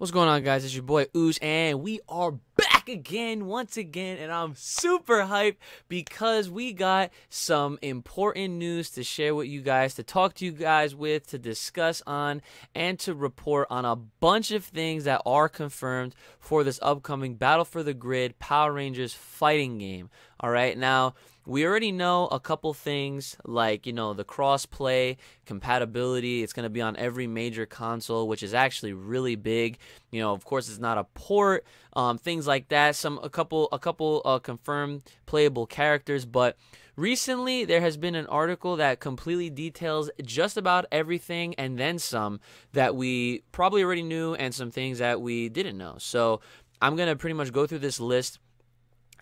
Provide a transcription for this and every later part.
What's going on, guys? It's your boy Ooze, and we are back again, once again, and I'm super hyped because we got some important news to share with you guys, to talk to you guys with, to discuss on, and to report on a bunch of things that are confirmed for this upcoming Battle for the Grid Power Rangers fighting game. All right, now we already know a couple things like you know the cross-play compatibility it's going to be on every major console which is actually really big. You know of course it's not a port um, things like that. Some a couple a couple uh, confirmed playable characters but recently there has been an article that completely details just about everything and then some that we probably already knew and some things that we didn't know. So i'm going to pretty much go through this list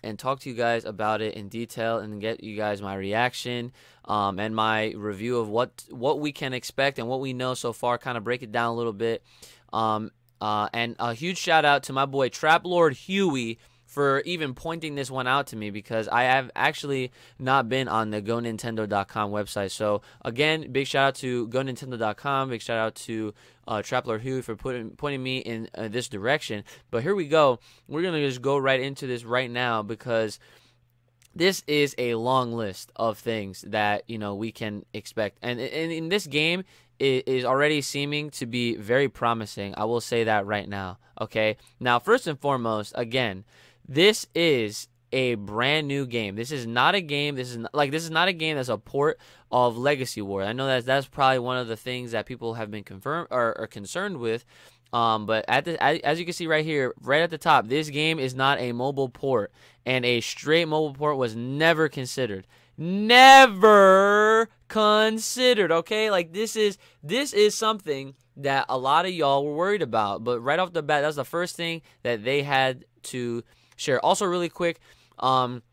and talk to you guys about it in detail and get you guys my reaction um, and my review of what what we can expect and what we know so far. Kind of break it down a little bit. Um, uh, and a huge shout out to my boy Trap Lord Huey for even pointing this one out to me because I have actually not been on the GoNintendo.com website. So again, big shout out to GoNintendo.com. Big shout out to uh, Trap Lord Huey for putting pointing me in uh, this direction. But here we go. We're gonna just go right into this right now because this is a long list of things that you know we can expect, and, and in this game is already seeming to be very promising. I will say that right now. Okay, now first and foremost, again this is a brand new game. This is not a game. This is not, like this is not a game that's a port of Legacy War. I know that that's probably one of the things that people have been confirmed or, or concerned with. Um, but at the as you can see right here, right at the top, this game is not a mobile port, and a straight mobile port was never considered. Never considered. Okay, like this is this is something that a lot of y'all were worried about. But right off the bat, that's the first thing that they had to share. Also, really quick, um,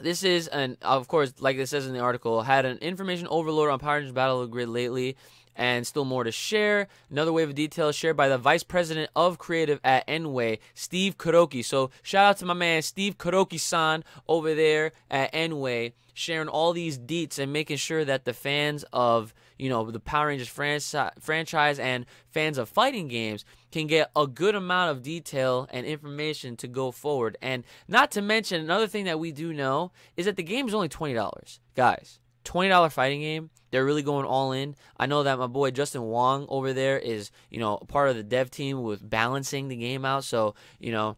this is an of course, like it says in the article, had an information overload on Power Rangers Battle Grid lately, and still more to share. Another wave of details shared by the vice president of creative at nWay, Steve Kuroki. So shout out to my man Steve Kuroki-san over there at nWay, sharing all these deets and making sure that the fans of you know the Power Rangers franchise and fans of fighting games can get a good amount of detail and information to go forward. And not to mention, another thing that we do know is that the game is only $20. Guys, $20 fighting game. They're really going all in. I know that my boy Justin Wong over there is, you know, part of the dev team with balancing the game out. So, you know,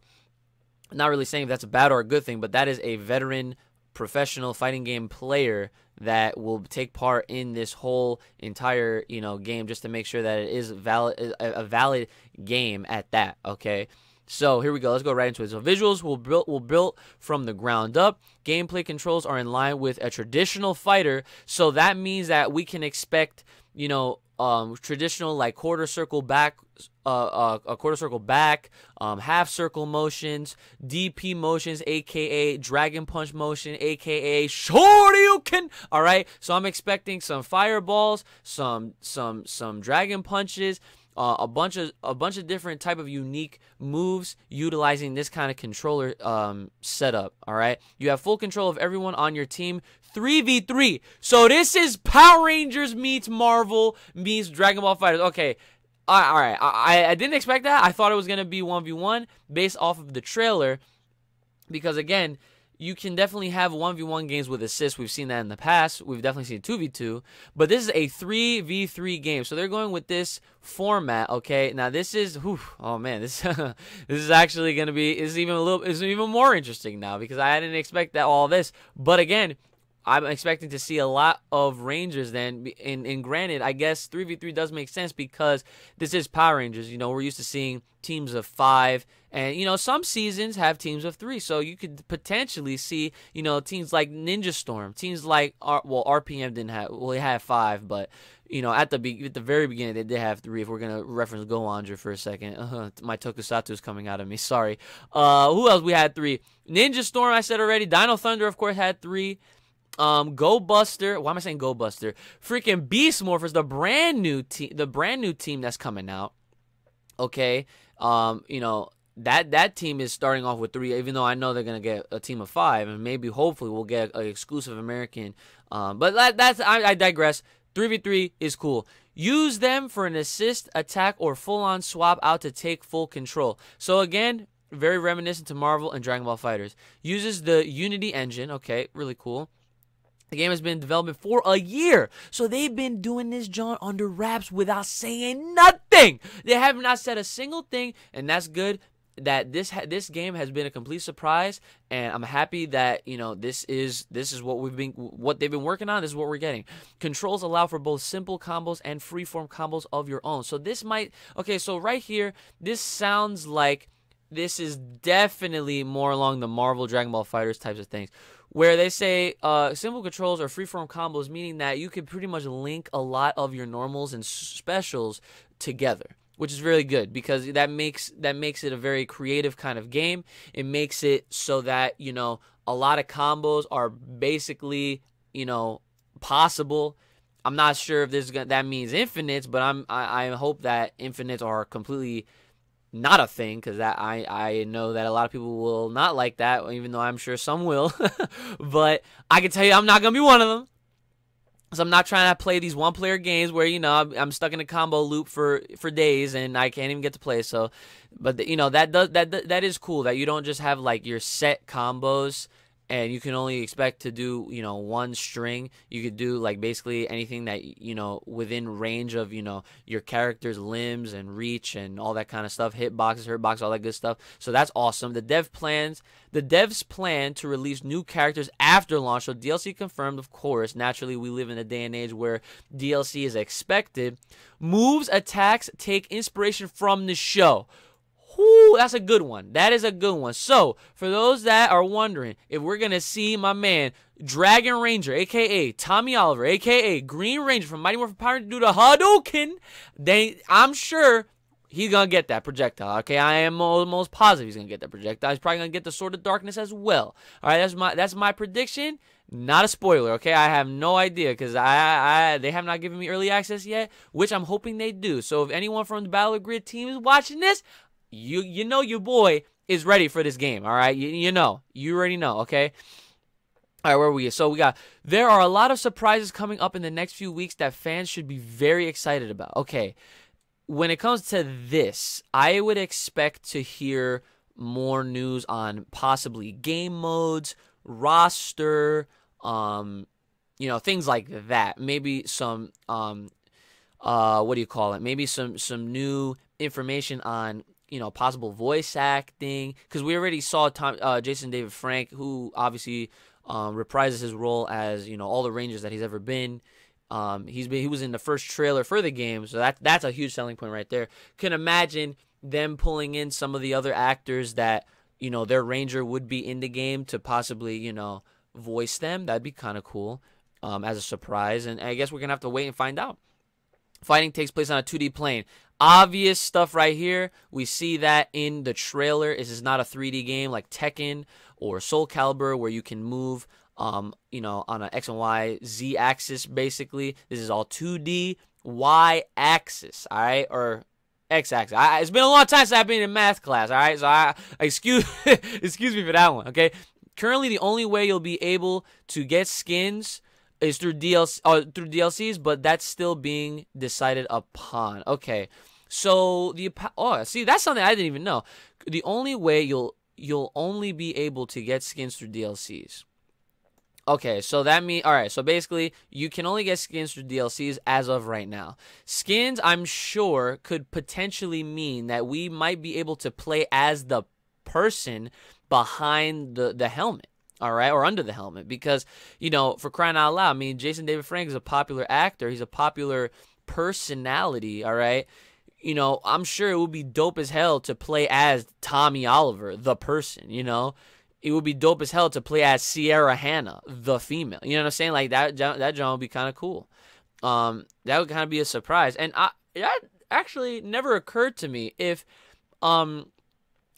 not really saying if that's a bad or a good thing, but that is a veteran professional fighting game player that will take part in this whole entire you know game just to make sure that it is valid a valid game at that okay? So here we go. Let's go right into it. So visuals will built will built from the ground up. Gameplay controls are in line with a traditional fighter. So that means that we can expect you know um, traditional like quarter circle back, uh, uh, a quarter circle back, um, half circle motions, DP motions, aka Dragon Punch motion, aka Shoryuken. All right, so I'm expecting some fireballs, some some some Dragon Punches, uh, a bunch of a bunch of different type of unique moves utilizing this kind of controller um, setup. All right, you have full control of everyone on your team. 3v3. So this is Power Rangers meets Marvel meets Dragon Ball FighterZ. Okay, all right. I, I didn't expect that. I thought it was gonna be 1v1 based off of the trailer, because again, you can definitely have 1v1 games with assists. We've seen that in the past. We've definitely seen 2v2. But this is a 3v3 game. So they're going with this format, okay? Now this is whew, oh man, this this is actually going to be is even a little is even more interesting now because I didn't expect that all this. But again, I'm expecting to see a lot of Rangers then. And, and granted, I guess 3v3 does make sense because this is Power Rangers. You know, we're used to seeing teams of five. And, you know, some seasons have teams of three. So you could potentially see, you know, teams like Ninja Storm, teams like, well, RPM didn't have, well, they had five, but, you know, at the be- at the very beginning, they did have three. If we're gonna reference Go for a second, uh-huh, my Tokusatsu is coming out of me. Sorry. Uh, who else? We had three. Ninja Storm, I said already. Dino Thunder, of course, had three. Um, Go Buster. Why am I saying Go Buster? Freaking Beast Morphers, the brand new team, the brand new team that's coming out. Okay. Um, you know that that team is starting off with three, even though I know they're gonna get a team of five, and maybe hopefully we'll get an exclusive American. Um, but that, that's I, I digress. Three v three is cool. Use them for an assist, attack, or full on swap out to take full control. So, again, very reminiscent to Marvel and Dragon Ball FighterZ. Uses the Unity engine. Okay, really cool. The game has been in development for a year. So they've been doing this John under wraps without saying nothing. They have not said a single thing, and that's good that this this game has been a complete surprise and I'm happy that you know this is this is what we've been what they've been working on this is what we're getting controls allow for both simple combos and freeform combos of your own so this might okay so right here this sounds like this is definitely more along the Marvel Dragon Ball FighterZ types of things where they say uh, simple controls or freeform combos, meaning that you can pretty much link a lot of your normals and specials together which is really good because that makes that makes it a very creative kind of game. It makes it so that you know a lot of combos are basically you know possible. I'm not sure if this that means infinites, but I'm I, I hope that infinites are completely not a thing because that I I know that a lot of people will not like that, even though I'm sure some will. but I can tell you, I'm not gonna be one of them. So I'm not trying to play these one player games where you know I'm, I'm, stuck in a combo loop for for days and I can't even get to play. So, but the, you know that does that that is cool that you don't just have like your set combos and you can only expect to do you know one string. You could do like basically anything that you know within range of you know your character's limbs and reach and all that kind of stuff hit boxes hurt box all that good stuff. So that's awesome. The dev plans the devs plan to release new characters after launch. So dlc confirmed of course naturally we live in a day and age where dlc is expected. Moves attacks take inspiration from the show Whoo, that's a good one. That is a good one. So, for those that are wondering if we're going to see my man, Dragon Ranger, aka Tommy Oliver, aka Green Ranger from Mighty Morphin Power do the Hadouken, then I'm sure he's gonna get that projectile. Okay, I am almost positive he's gonna get that projectile. He's probably gonna get the Sword of Darkness as well. All right, that's my that's my prediction. Not a spoiler. Okay, I have no idea because I, I they have not given me early access yet, which I'm hoping they do. So if anyone from the Battle Grid team is watching this, you you know your boy is ready for this game. All right, you, you know, you already know. Okay. All right, where are we? So we got there are a lot of surprises coming up in the next few weeks that fans should be very excited about. Okay, when it comes to this, I would expect to hear more news on possibly game modes, roster, um, you know, things like that. Maybe some um, uh, what do you call it? Maybe some some new information on you know possible voice acting because we already saw Tom, uh, Jason David Frank, who obviously um, reprises his role as you know all the Rangers that he's ever been. Um, he's been he was in the first trailer for the game, so that that's a huge selling point right there. Can imagine them pulling in some of the other actors that you know their Ranger would be in the game to possibly you know voice them. That'd be kind of cool um, as a surprise, and I guess we're gonna have to wait and find out. Fighting takes place on a 2D plane obvious stuff right here. We see that in the trailer. This is not a 3D game like Tekken or Soul Calibur where you can move um, you know, on an X and Y Z axis basically. This is all 2D Y axis, all right? Or X axis. I, it's been a long time since I've been in math class, all right? So I excuse excuse me for that one, okay? Currently the only way you'll be able to get skins is through DLC uh, through DLCs, but that's still being decided upon. Okay. So the oh, see that's something I didn't even know. The only way you'll you'll only be able to get skins through DLCs. Okay, so that means all right. So basically, you can only get skins through DLCs as of right now. Skins, I'm sure, could potentially mean that we might be able to play as the person behind the the helmet all right, or under the helmet, because you know, for crying out loud, I mean, Jason David Frank is a popular actor. He's a popular personality. All right, you know, I'm sure it would be dope as hell to play as Tommy Oliver, the person, you know. It would be dope as hell to play as Ciara Hanna, the female. You know what I'm saying? Like that that John would be kind of cool. Um that would kind of be a surprise. And I that actually never occurred to me if um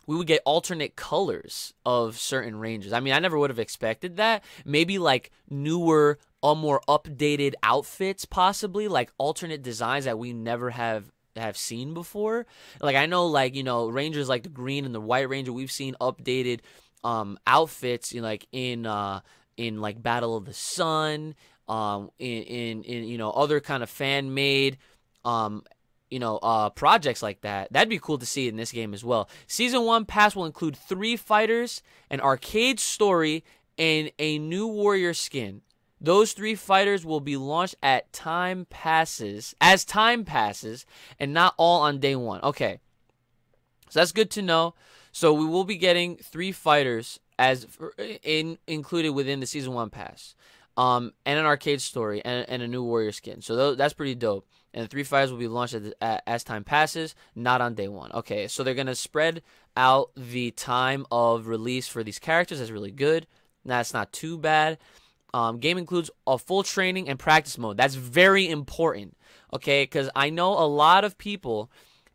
we would get alternate colors of certain ranges. I mean, I never would have expected that. Maybe like newer, a more updated outfits, possibly like alternate designs that we never have have seen before. Like I know like, you know, Rangers like the green and the white ranger, we've seen updated um outfits in like in uh in like Battle of the Sun, um in in, in you know, other kind of fan made um, you know, uh, projects like that. That'd be cool to see in this game as well. Season one pass will include three fighters, an arcade story, and a new warrior skin. Those three fighters will be launched at time passes, as time passes, and not all on day one. Okay, so that's good to know. So we will be getting three fighters as in included within the season one pass, um, and an arcade story and, and a new warrior skin. So th- that's pretty dope. And three fighters will be launched as time passes, not on day one. Okay, so they're gonna spread out the time of release for these characters. That's really good. That's not too bad. Um, game includes a full training and practice mode. That's very important. Okay, because I know a lot of people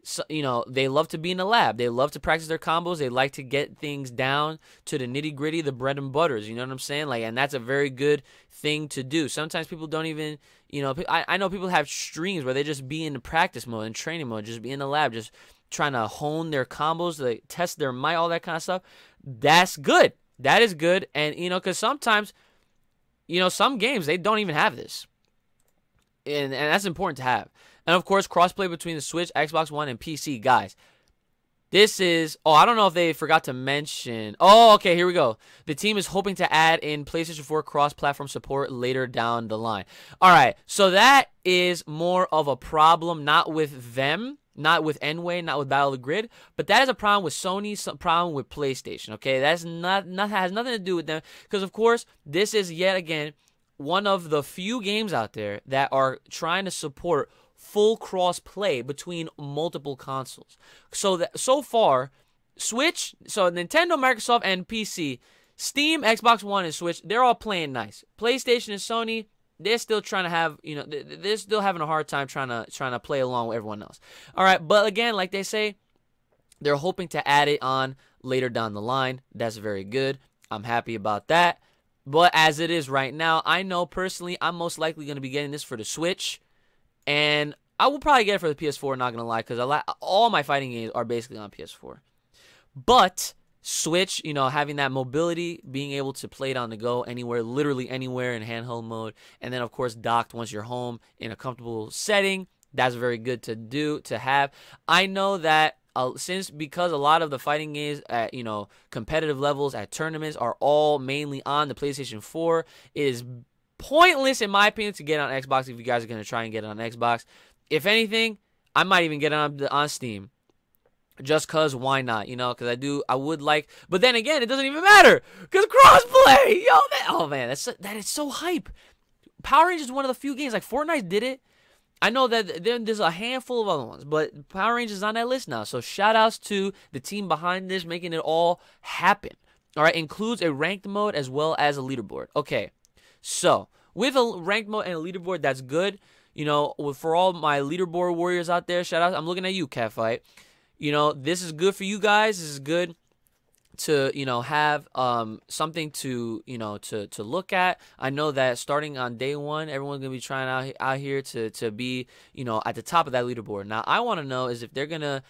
so, you know, they love to be in the lab. They love to practice their combos. They like to get things down to the nitty gritty, the bread and butters. You know what I'm saying? Like, and that's a very good thing to do. Sometimes people don't even, you know, I, I know people have streams where they just be in the practice mode and training mode, just be in the lab, just trying to hone their combos, they test their might, all that kind of stuff. That's good. That is good. And, you know, because sometimes, you know, some games, they don't even have this. And, and that's important to have. And of course, crossplay between the Switch, Xbox One, and PC. Guys, this is. Oh, I don't know if they forgot to mention. Oh, okay, here we go. The team is hoping to add in PlayStation 4 cross platform support later down the line. All right, so that is more of a problem, not with them. Not with nWay, not with Battle of the Grid, but that is a problem with Sony, some problem with PlayStation. Okay, that's not, not has nothing to do with them because of course this is yet again one of the few games out there that are trying to support full cross play between multiple consoles. So that so far, Switch, so Nintendo, Microsoft, and PC, Steam, Xbox One, and Switch, they're all playing nice. PlayStation and Sony, they're still trying to have, you know, they're still having a hard time trying to trying to play along with everyone else. All right, but again, like they say, they're hoping to add it on later down the line. That's very good. I'm happy about that. But as it is right now, I know personally I'm most likely going to be getting this for the Switch and I will probably get it for the PS4. Not gonna lie, because all my fighting games are basically on PS4. But Switch, you know, having that mobility, being able to play it on the go anywhere, literally anywhere in handheld mode, and then of course docked once you're home in a comfortable setting. That's very good to do to have. I know that uh, since because a lot of the fighting games at you know competitive levels at tournaments are all mainly on the PlayStation 4, it is pointless in my opinion to get on Xbox if you guys are going to try and get it on Xbox. If anything, I might even get it on on Steam. Just cause why not? You know, cause I do I would like but then again it doesn't even matter. Cause crossplay! Yo that oh man, that's that is so hype. Power Rangers is one of the few games like Fortnite did it. I know that there's a handful of other ones, but Power Rangers is on that list now. So shout outs to the team behind this, making it all happen. All right, includes a ranked mode as well as a leaderboard. Okay, so with a ranked mode and a leaderboard, that's good. You know, for all my leaderboard warriors out there, shout out. I'm looking at you, Catfight. You know, this is good for you guys. This is good to you know have um something to you know to to look at i know that starting on day one everyone's gonna be trying out out here to to be you know at the top of that leaderboard now i want to know is if they're gonna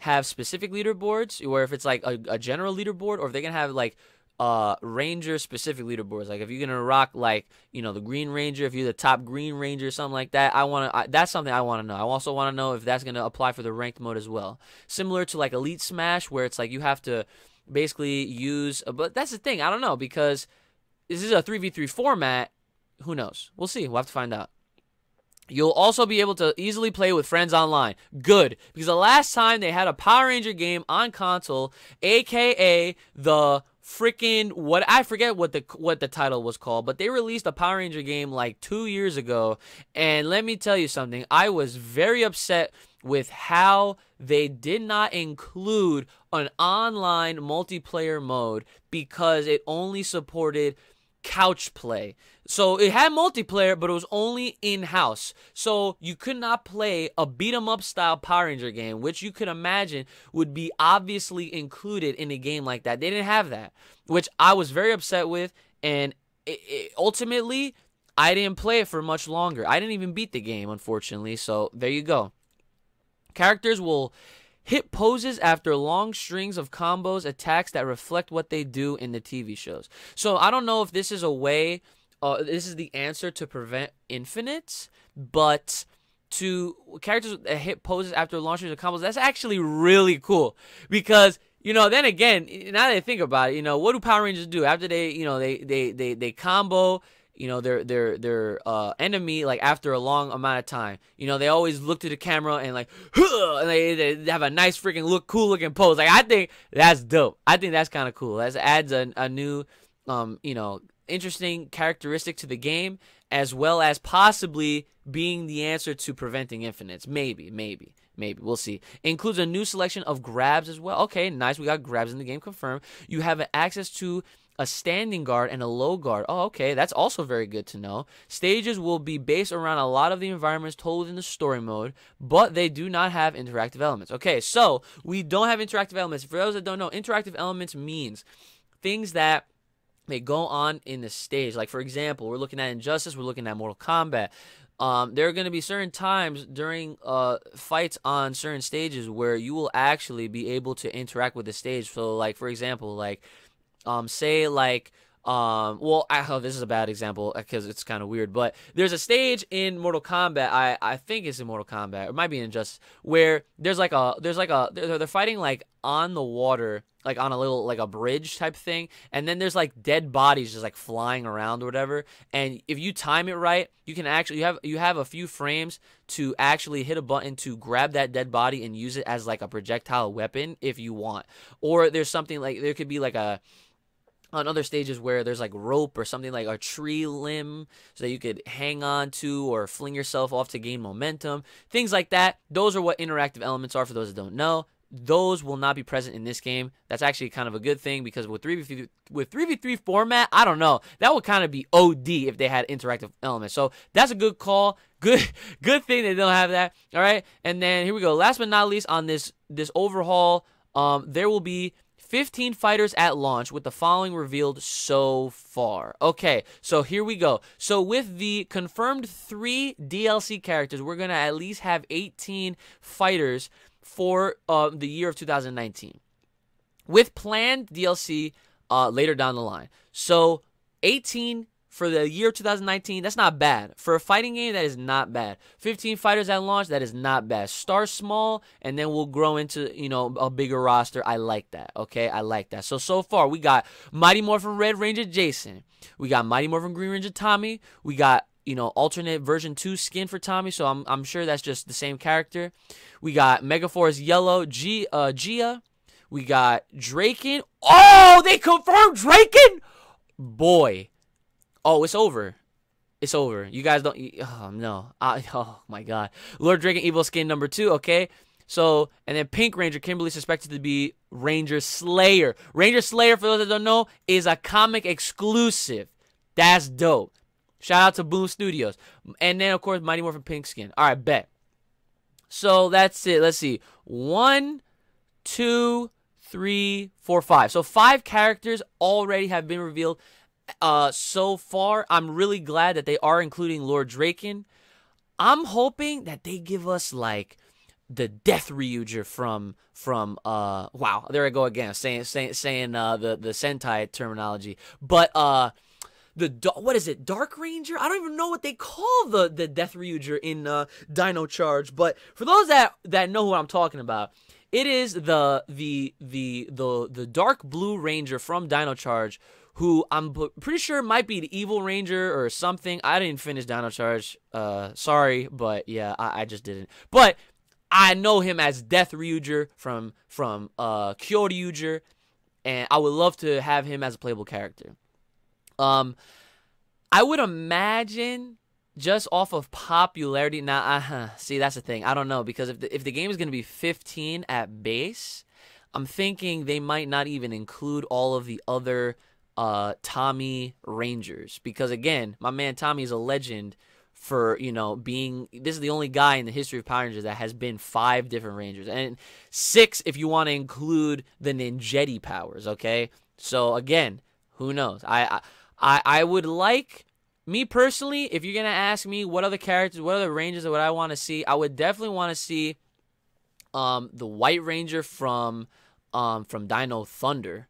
have specific leaderboards or if it's like a, a general leaderboard or if they're gonna have like uh ranger specific leaderboards. Like if you're gonna rock like you know the green ranger if you're the top green ranger something like that i want to that's something i want to know. I also want to know if that's gonna apply for the ranked mode as well. Similar to like elite smash where it's like you have to basically use uh, but that's the thing i don't know because this is a 3v3 format who knows? We'll see we'll have to find out. You'll also be able to easily play with friends online. Good, because the last time they had a Power Ranger game on console, aka the freaking what I forget what the what the title was called, but they released a Power Ranger game like 2 years ago and let me tell you something, I was very upset with how they did not include an online multiplayer mode because it only supported couch play. So it had multiplayer, but it was only in house. So you could not play a beat 'em up style Power Ranger game, which you could imagine would be obviously included in a game like that. They didn't have that, which I was very upset with. And it, it, ultimately, I didn't play it for much longer. I didn't even beat the game, unfortunately. So there you go. Characters will hit poses after long strings of combos, attacks that reflect what they do in the TV shows. So I don't know if this is a way, uh, this is the answer to prevent infinites, but to characters that hit poses after launching of combos. That's actually really cool because you know, then again, now that I think about it, you know, what do Power Rangers do after they, you know, they they they they combo, you know, their their their uh, enemy like after a long amount of time. You know, they always look to the camera and like, and they, they have a nice freaking look, cool looking pose. Like I think that's dope. I think that's kind of cool. That adds a, a new, um, you know, interesting characteristic to the game, as well as possibly being the answer to preventing infinites. Maybe, maybe. Maybe we'll see. includes a new selection of grabs as well. Okay, nice. We got grabs in the game confirmed. You have access to a standing guard and a low guard. Oh, okay, that's also very good to know. Stages will be based around a lot of the environments told in the story mode, but they do not have interactive elements. Okay, so we don't have interactive elements. For those that don't know, interactive elements means things that may go on in the stage. Like for example, we're looking at Injustice, we're looking at Mortal Kombat. Um, there are going to be certain times during uh, fights on certain stages where you will actually be able to interact with the stage. So, like for example, like um, say like um, well, I, oh, this is a bad example because it's kind of weird, but there's a stage in Mortal Kombat. I, I think it's in Mortal Kombat. It might be in just where there's like a there's like a they're, they're fighting like on the water, like on a little like a bridge type thing, and then there's like dead bodies just like flying around or whatever. And if you time it right, you can actually you have you have a few frames to actually hit a button to grab that dead body and use it as like a projectile weapon if you want. Or there's something like there could be like a on other stages where there's like rope or something like a tree limb so that you could hang on to or fling yourself off to gain momentum things like that those are what interactive elements are for those that don't know those will not be present in this game. That's actually kind of a good thing because with 3v3 with 3v3 format, I don't know. That would kind of be OD if they had interactive elements. So that's a good call. Good good thing they don't have that. All right? And then here we go. Last but not least on this this overhaul, um there will be 15 fighters at launch with the following revealed so far. Okay, so here we go. So with the confirmed three DLC characters, we're going to at least have 18 fighters for uh, the year of 2019 with planned DLC uh, later down the line. So 18 for the year 2019, that's not bad. For a fighting game, that is not bad. 15 fighters at launch, that is not bad. Start small, and then we'll grow into, you know, a bigger roster. I like that, okay? I like that. So, so far, we got Mighty Morphin Red Ranger Jason. We got Mighty Morphin Green Ranger Tommy. We got you know, alternate version 2 skin for Tommy, so I'm, I'm sure that's just the same character. We got Megaforce Yellow G, uh, Gia. We got Drakkon. Oh, they confirmed Drakkon? Boy, Oh, it's over. It's over. You guys don't. Oh no. I, oh my god. Lord Drakkon Evil Skin number two. Okay. So and then Pink Ranger Kimberly suspected to be Ranger Slayer. Ranger Slayer, for those that don't know, is a comic exclusive. That's dope. Shout out to Boom Studios. And then of course Mighty Morphin Pink Skin. All right, bet. So that's it. Let's see. One, two, three, four, five. So five characters already have been revealed uh, so far, I'm really glad that they are including Lord Drakkon. I'm hoping that they give us like the Death Ryuger from from uh wow there I go again saying saying saying uh the the Sentai terminology but uh the what is it Dark Ranger I don't even know what they call the the Death Ryuger in uh Dino Charge but for those that that know what I'm talking about it is the the the the the dark blue ranger from Dino Charge who I'm pretty sure might be the Evil Ranger or something. I didn't finish Dino Charge. Uh, sorry, but yeah, I, I just didn't. But I know him as Death Ryuger from from uh, Kyoryuger, and I would love to have him as a playable character. Um, I would imagine just off of popularity. Now, uh, see, that's the thing. I don't know because if the, if the game is going to be 15 at base, I'm thinking they might not even include all of the other uh, Tommy Rangers because again, my man Tommy is a legend for you know being this is the only guy in the history of Power Rangers that has been five different Rangers and six if you want to include the Ninjetti powers. Okay, so again, who knows? I I I would like me personally if you're gonna ask me what other characters, what other Rangers, what I want to see, I would definitely want to see um the White Ranger from um from Dino Thunder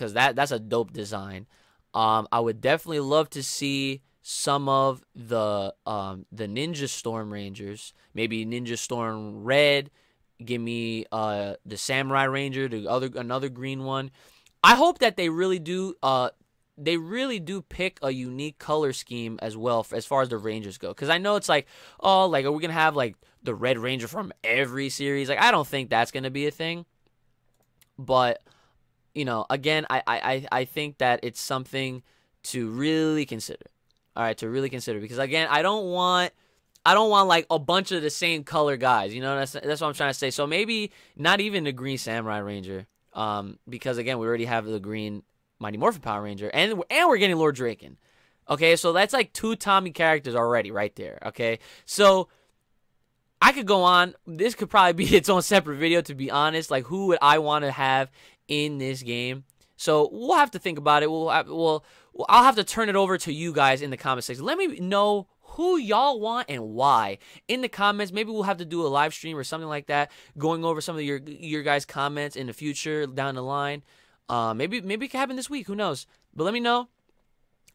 because that that's a dope design. Um, I would definitely love to see some of the um, the Ninja Storm Rangers, maybe Ninja Storm Red. Give me uh, the Samurai Ranger, the other another green one. I hope that they really do uh, they really do pick a unique color scheme as well as far as the Rangers go. Because I know it's like, oh, like are we gonna have like the Red Ranger from every series? Like I don't think that's gonna be a thing. But you know, again, I I I think that it's something to really consider. All right, to really consider because again, I don't want. I don't want like a bunch of the same color guys. You know, that's that's what I'm trying to say. So maybe not even the green samurai ranger, um, because again, we already have the green Mighty Morphin Power Ranger, and and we're getting Lord Drakkon. Okay, so that's like two Tommy characters already right there. Okay, so I could go on. This could probably be its own separate video, to be honest. Like, who would I want to have in this game? So we'll have to think about it. We'll, we'll, I'll have to turn it over to you guys in the comment section. Let me know who y'all want and why in the comments. Maybe we'll have to do a live stream or something like that, going over some of your your guys' comments in the future down the line. Uh, maybe maybe it can happen this week. Who knows? But let me know.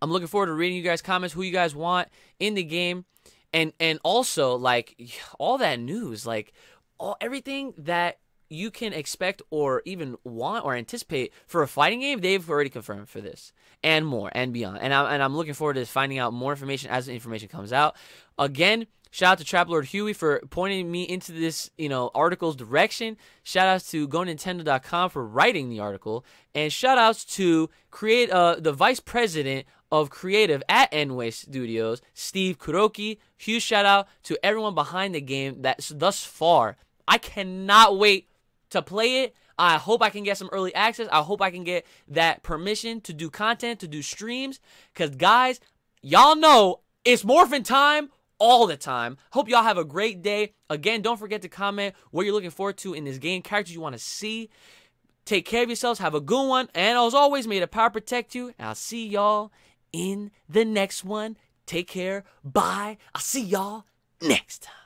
I'm looking forward to reading you guys' comments. Who you guys want in the game, and and also like all that news, like all everything that you can expect or even want or anticipate for a fighting game, they've already confirmed for this and more and beyond. And I'm, and I'm looking forward to finding out more information as the information comes out. Again, Shout out to Trap Lord Huey for pointing me into this, you know, article's direction. Shout outs to GoNintendo.com for writing the article. And shout outs to create uh, the vice president of creative at nWay Studios, Steve Kuroki. Huge shout out to everyone behind the game that thus far. I cannot wait to play it. I hope I can get some early access. I hope I can get that permission to do content, to do streams. Because, guys, y'all know it's morphin time all the time. Hope y'all have a great day. Again, don't forget to comment what you're looking forward to in this game, characters you want to see. Take care of yourselves. Have a good one. And as always, may the power protect you. And I'll see y'all in the next one. Take care. Bye. I'll see y'all next time.